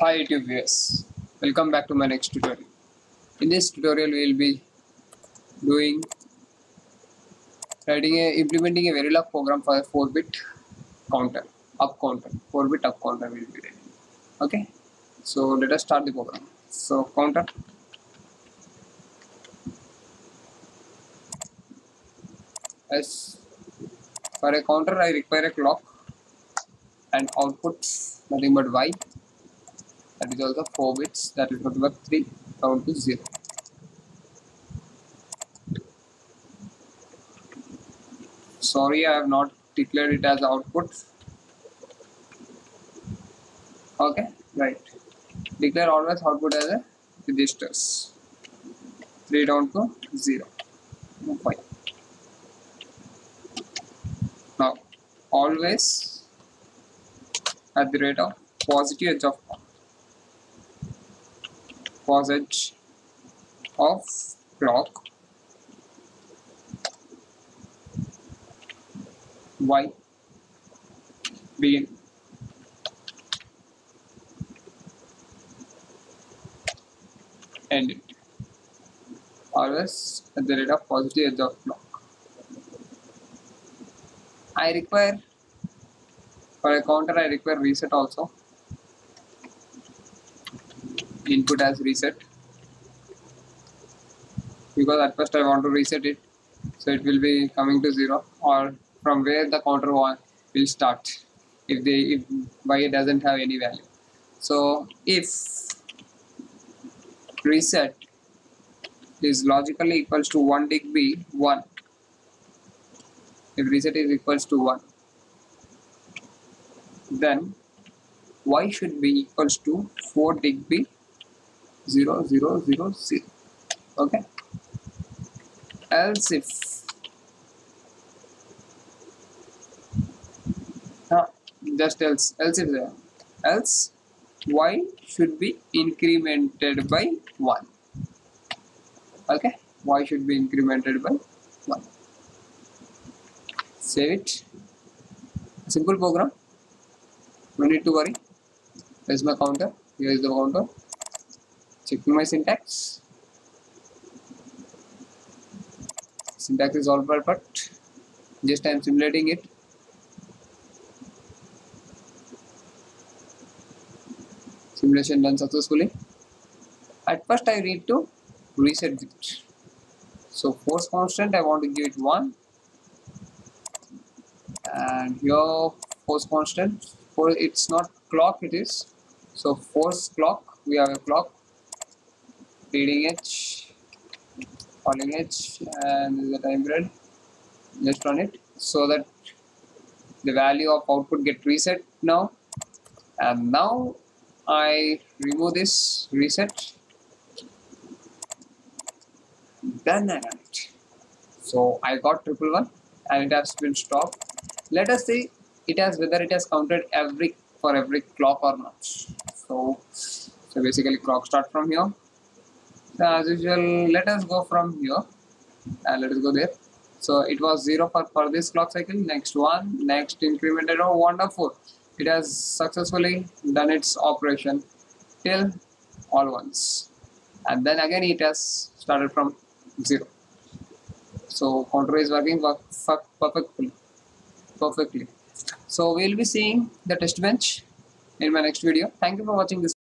Hi YouTube viewers, welcome back to my next tutorial. In this tutorial we will be doing writing a implementing a Verilog program for a 4-bit counter, up counter, 4-bit up counter will be ready. Okay, so let us start the program. So counter as for a counter I require a clock and output nothing but y that is also 4 bits that is nothing but 3 down to 0 sorry I have not declared it as output. Okay right. Declare always output as a registers. 3 down to 0 fine now always at the rate of positive edge of pos edge of clock y begin end it always at the rate of positive edge of clock I require for a counter I require reset also input as reset. Because at first I want to reset it. So it will be coming to 0 or from where the counter one will start if they if y doesn't have any value. So if reset is logically equals to 1 dig b 1 if reset is equals to 1 then y should be equals to 4 dig b 0 0 0 0 okay. Else if just else. Else if there. Else y should be incremented by 1 okay? Y should be incremented by 1 save it. Simple program. No need to worry. There's my counter. Here is the counter checking my syntax. Syntax is all perfect just I am simulating it. Simulation done successfully. At first I need to reset it. So force constant I want to give it 1 and here force constant. For it's not clock it is. So force clock we have a clock leading edge falling edge and the time period. Just run it so that the value of output get reset now. And now I remove this reset. Then I run it so I got triple one and it has been stopped. Let us see it has whether it has counted every for every clock or not. So so basically clock start from here Uh, so as usual let us go from here. And let us go there. So it was zero for, for this clock cycle. Next one next incremented oh wonderful. It has successfully done its operation till all ones and then again it has started from zero. So counter is working perfectly perfectly. So we'll be seeing the test bench in my next video. Thank you for watching this